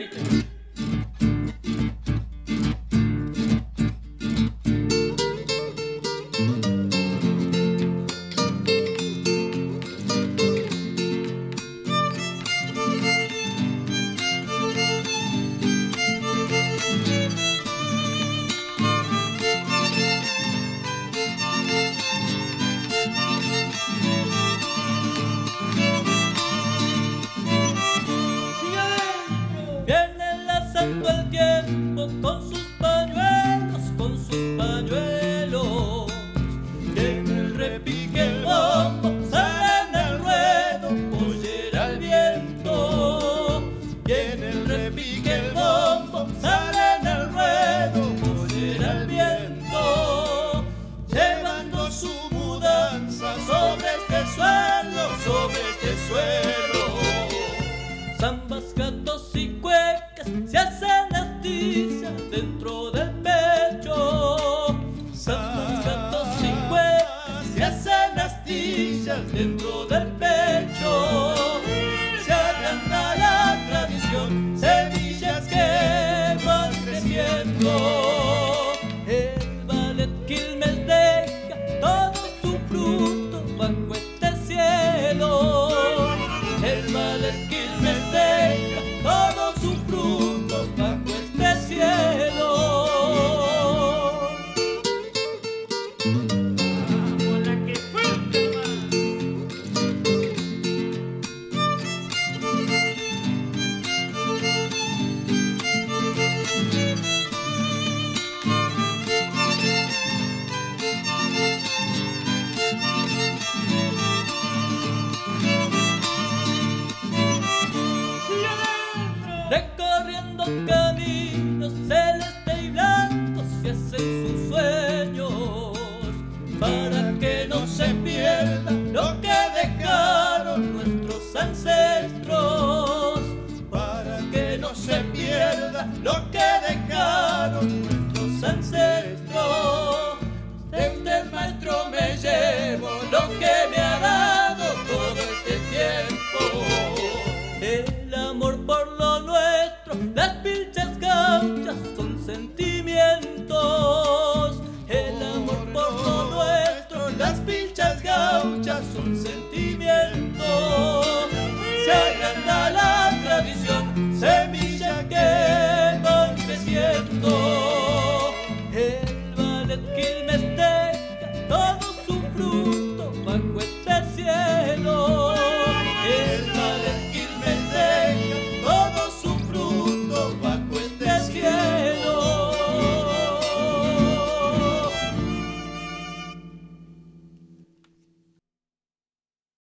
America. Zambas, gatos y cuecas se hacen astillas dentro del pecho. Zambas, gatos y cuecas se hacen astillas dentro del pecho. Se agranda la tradición, semillas que van creciendo. Mm-hmm. Para que no se pierda lo